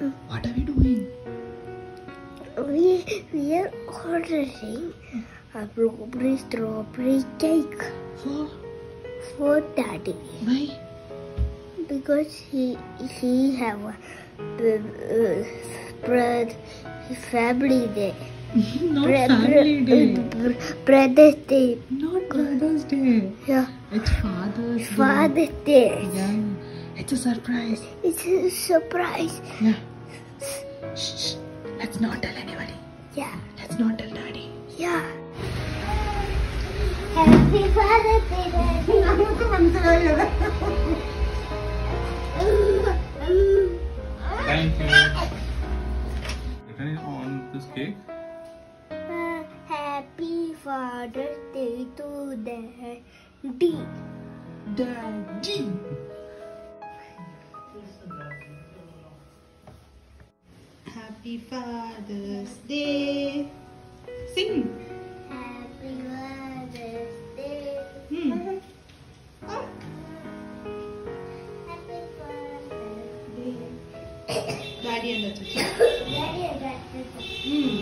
What are we doing? We we are ordering a blueberry strawberry cake For for daddy why? because he he have a uh, spread family day. Not Bre- family day. br- Brother's day. Not Father's Day. Yeah. It's Father's Day. Father's day. Yeah. It's a surprise. It's a surprise. Yeah. Shh, shh. Let's not tell anybody. Yeah. Let's not tell daddy. Yeah. Happy Father's Day, Daddy. Thank you. Written on this cake. Uh, Happy Father's Day to Daddy. Daddy. Happy Father's Day. Sing. Happy Father's Day. Hmm. Happy Father's Day. Daddy and the Daddy, Daddy. Hmm.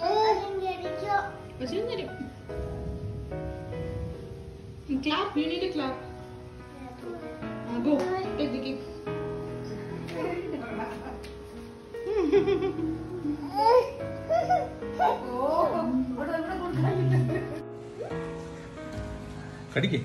Oh, get it. What's in there? Clap. You need to clap. Uh, go. Take the cake. कड़ी के